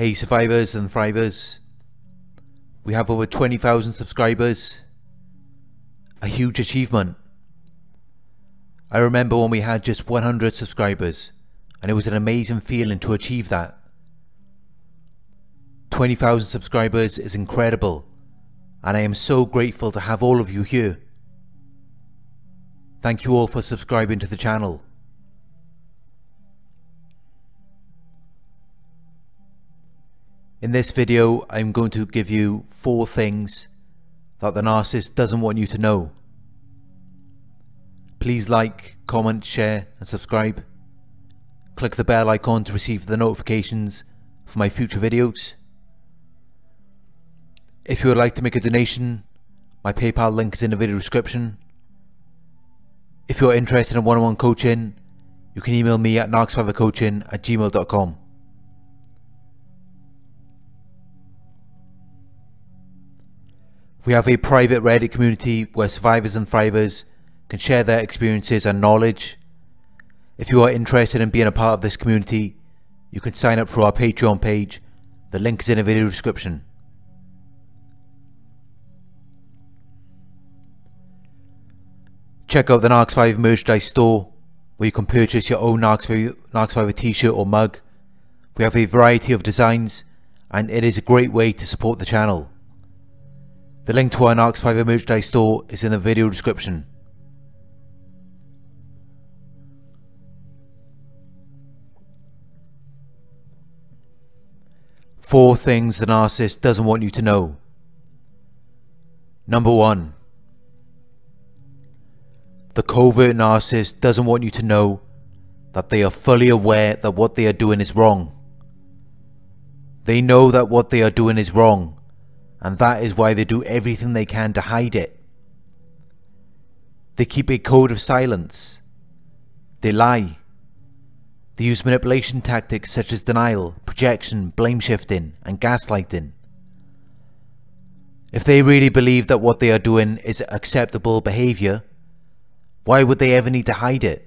Hey survivors and thrivers, we have over 20,000 subscribers, a huge achievement. I remember when we had just 100 subscribers and it was an amazing feeling to achieve that. 20,000 subscribers is incredible and I am so grateful to have all of you here. Thank you all for subscribing to the channel. In this video, I'm going to give you four things that the narcissist doesn't want you to know. Please like, comment, share and subscribe. Click the bell icon to receive the notifications for my future videos. If you would like to make a donation, my PayPal link is in the video description. If you're interested in one-on-one -on -one coaching, you can email me at narcsurvivorcoaching at gmail.com. We have a private Reddit community where survivors and thrivers can share their experiences and knowledge. If you are interested in being a part of this community, you can sign up through our Patreon page. The link is in the video description. Check out the Narc Survivor merchandise store where you can purchase your own Narc Survivor t-shirt or mug. We have a variety of designs and it is a great way to support the channel. The link to our Narc Survivor merchandise store is in the video description. Four things the narcissist doesn't want you to know. Number one, the covert narcissist doesn't want you to know that they are fully aware that what they are doing is wrong. They know that what they are doing is wrong and that is why they do everything they can to hide it. They keep a code of silence. They lie. They use manipulation tactics such as denial, projection, blame shifting, and gaslighting. If they really believe that what they are doing is acceptable behaviour, why would they ever need to hide it?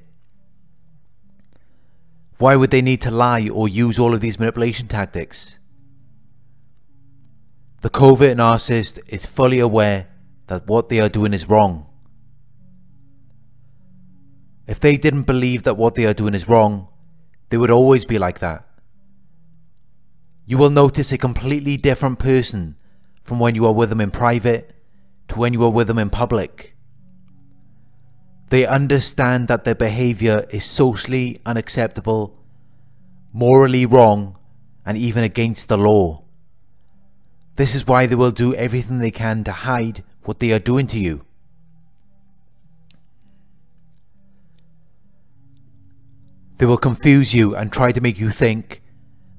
Why would they need to lie or use all of these manipulation tactics? The covert narcissist is fully aware that what they are doing is wrong. If they didn't believe that what they are doing is wrong, they would always be like that. You will notice a completely different person from when you are with them in private to when you are with them in public. They understand that their behavior is socially unacceptable, morally wrong, and even against the law. This is why they will do everything they can to hide what they are doing to you. They will confuse you and try to make you think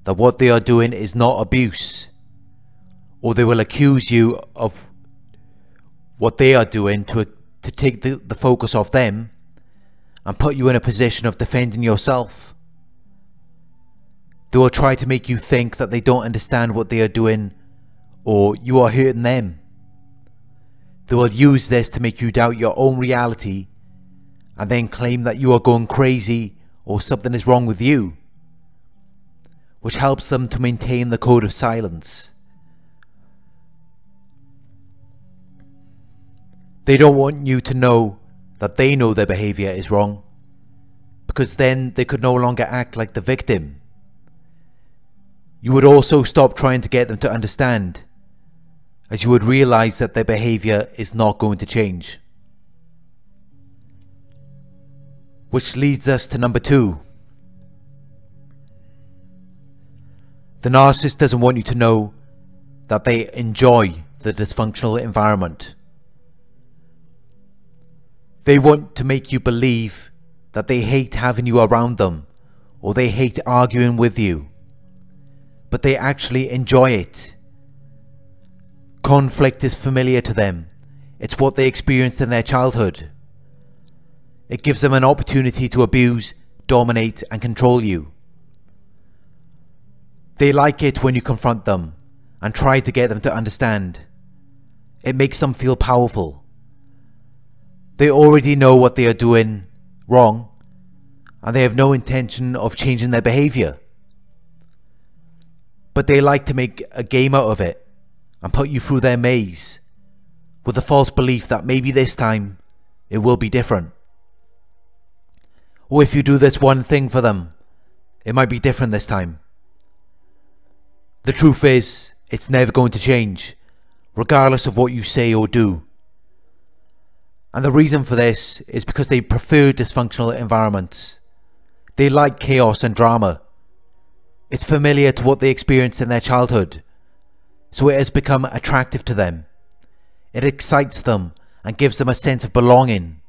that what they are doing is not abuse. Or they will accuse you of what they are doing to, to take the, the focus off them and put you in a position of defending yourself. They will try to make you think that they don't understand what they are doing or you are hurting them. They will use this to make you doubt your own reality and then claim that you are going crazy or something is wrong with you, which helps them to maintain the code of silence. They don't want you to know that they know their behaviour is wrong, because then they could no longer act like the victim. You would also stop trying to get them to understand as you would realize that their behavior is not going to change. Which leads us to number two. The narcissist doesn't want you to know that they enjoy the dysfunctional environment. They want to make you believe that they hate having you around them or they hate arguing with you. But they actually enjoy it. Conflict is familiar to them. It's what they experienced in their childhood. It gives them an opportunity to abuse, dominate and control you. They like it when you confront them and try to get them to understand. It makes them feel powerful. They already know what they are doing wrong and they have no intention of changing their behaviour. But they like to make a game out of it and put you through their maze with the false belief that maybe this time it will be different. Or if you do this one thing for them, it might be different this time. The truth is, it's never going to change, regardless of what you say or do. And the reason for this is because they prefer dysfunctional environments. They like chaos and drama. It's familiar to what they experienced in their childhood, so it has become attractive to them. It excites them and gives them a sense of belonging.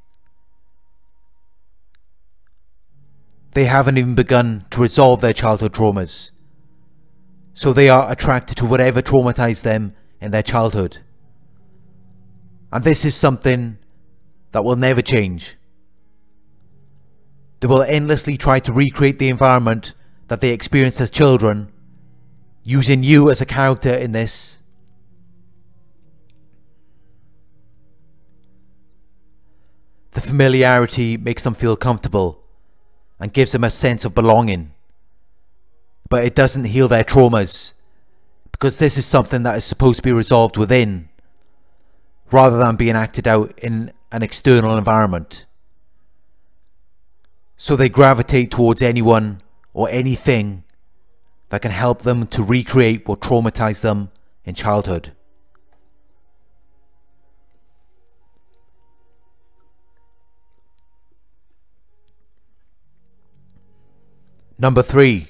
They haven't even begun to resolve their childhood traumas, so they are attracted to whatever traumatized them in their childhood. And this is something that will never change. They will endlessly try to recreate the environment that they experienced as children, using you as a character in this. The familiarity makes them feel comfortable and gives them a sense of belonging. But it doesn't heal their traumas because this is something that is supposed to be resolved within rather than being acted out in an external environment. So they gravitate towards anyone or anything that can help them to recreate what traumatized them in childhood. Number three,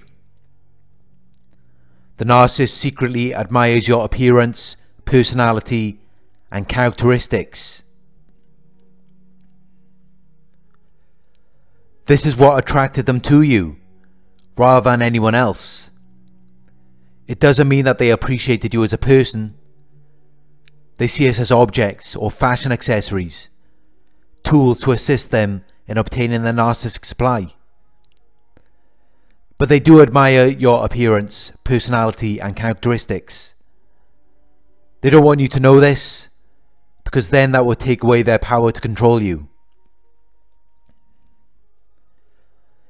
the narcissist secretly admires your appearance, personality, and characteristics. This is what attracted them to you, rather than anyone else. It doesn't mean that they appreciated you as a person. They see us as objects or fashion accessories, tools to assist them in obtaining their narcissistic supply. But they do admire your appearance, personality, and characteristics. They don't want you to know this, because then that would take away their power to control you.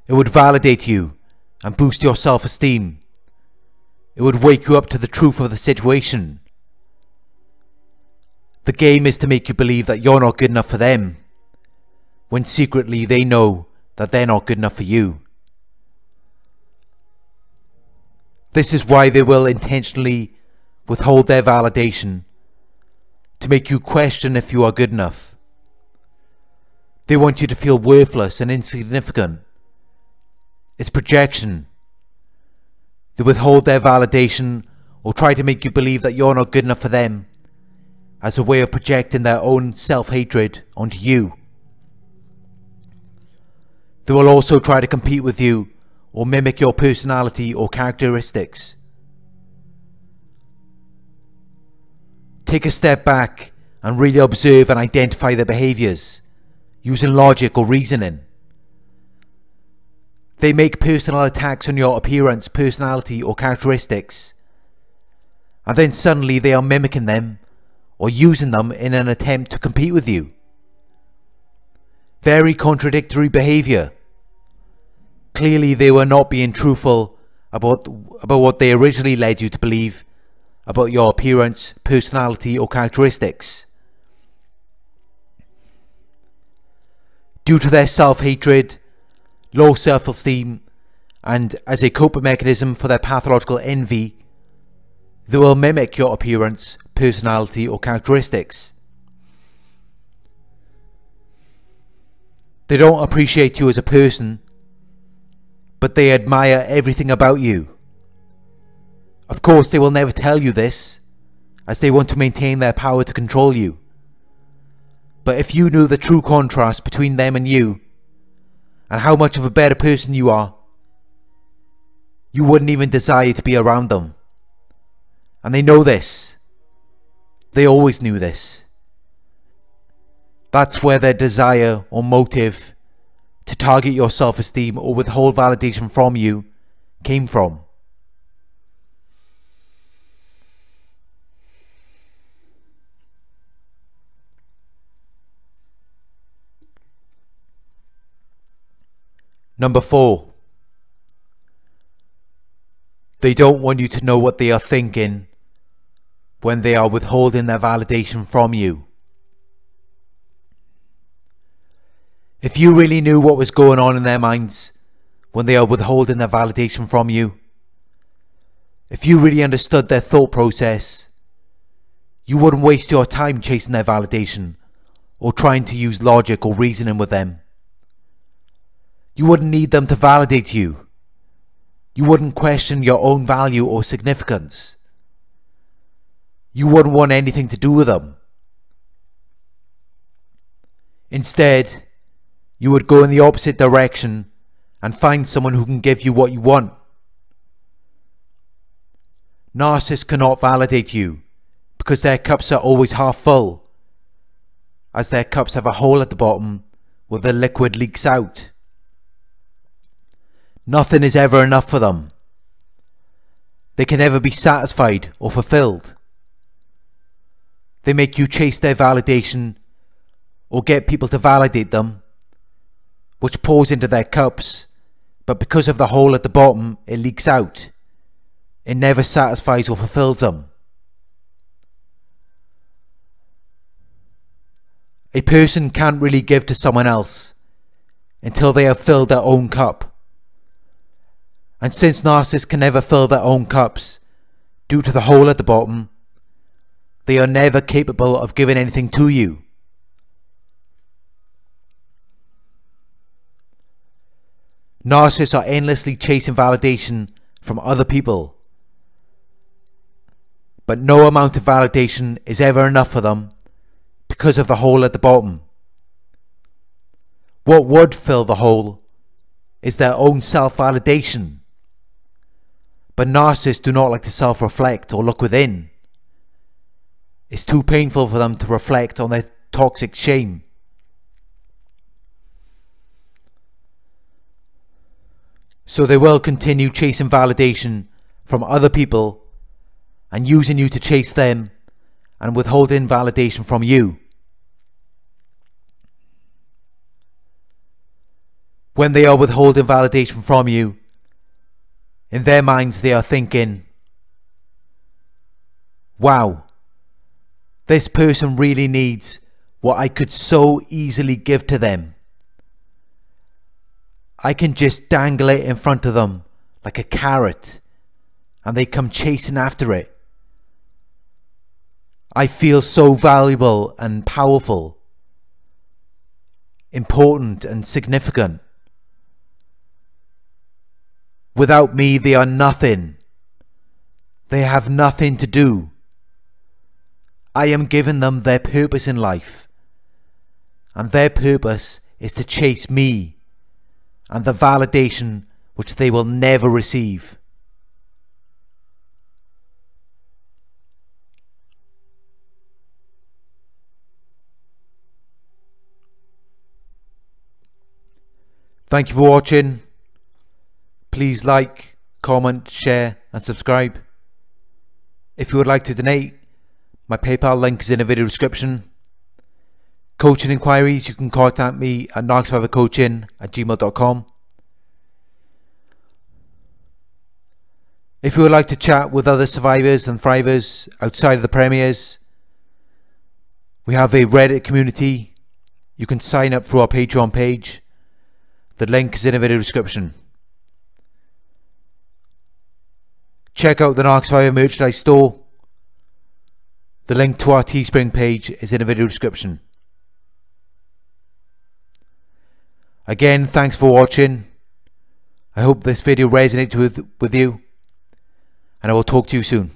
It would validate you and boost your self esteem. It would wake you up to the truth of the situation. The game is to make you believe that you're not good enough for them, when secretly they know that they're not good enough for you. This is why they will intentionally withhold their validation to make you question if you are good enough. They want you to feel worthless and insignificant it's projection. They withhold their validation or try to make you believe that you're not good enough for them as a way of projecting their own self-hatred onto you. They will also try to compete with you or mimic your personality or characteristics. Take a step back and really observe and identify their behaviours using logic or reasoning. They make personal attacks on your appearance, personality, or characteristics. And then suddenly they are mimicking them or using them in an attempt to compete with you. Very contradictory behaviour. Clearly they were not being truthful about, about what they originally led you to believe about your appearance, personality or characteristics. Due to their self-hatred, low self-esteem, and as a coping mechanism for their pathological envy, they will mimic your appearance, personality or characteristics. They don't appreciate you as a person, but they admire everything about you. Of course, they will never tell you this, as they want to maintain their power to control you. But if you knew the true contrast between them and you, and how much of a better person you are, you wouldn't even desire to be around them. And they know this. They always knew this. That's where their desire or motive to target your self esteem or withhold validation from you came from. Number four, They don't want you to know what they are thinking when they are withholding their validation from you. If you really knew what was going on in their minds when they are withholding their validation from you, if you really understood their thought process, you wouldn't waste your time chasing their validation or trying to use logic or reasoning with them. You wouldn't need them to validate you. You wouldn't question your own value or significance. You wouldn't want anything to do with them. Instead, you would go in the opposite direction and find someone who can give you what you want. Narcissists cannot validate you because their cups are always half full, as their cups have a hole at the bottom where the liquid leaks out. Nothing is ever enough for them. They can never be satisfied or fulfilled. They make you chase their validation or get people to validate them, which pours into their cups, but because of the hole at the bottom, it leaks out. It never satisfies or fulfills them. A person can't really give to someone else until they have filled their own cup. And since narcissists can never fill their own cups due to the hole at the bottom, they are never capable of giving anything to you. Narcissists are endlessly chasing validation from other people. But no amount of validation is ever enough for them because of the hole at the bottom. What would fill the hole is their own self validation. But narcissists do not like to self reflect or look within. It's too painful for them to reflect on their toxic shame. So they will continue chasing validation from other people and using you to chase them and withholding validation from you. When they are withholding validation from you, in their minds they are thinking, wow, this person really needs what I could so easily give to them. I can just dangle it in front of them like a carrot and they come chasing after it. I feel so valuable and powerful, important and significant. Without me, they are nothing. They have nothing to do. I am giving them their purpose in life. And their purpose is to chase me and the validation which they will never receive. Thank you for watching. Please like, comment, share and subscribe. If you would like to donate, my PayPal link is in the video description. Coaching inquiries, you can contact me at narcsurvivorcoaching at gmail.com. If you would like to chat with other survivors and thrivers outside of the premiers, we have a Reddit community. You can sign up through our Patreon page. The link is in the video description. Check out the Narc merchandise store the link to our Teespring page is in the video description. Again, thanks for watching. I hope this video resonates with, with you. And I will talk to you soon.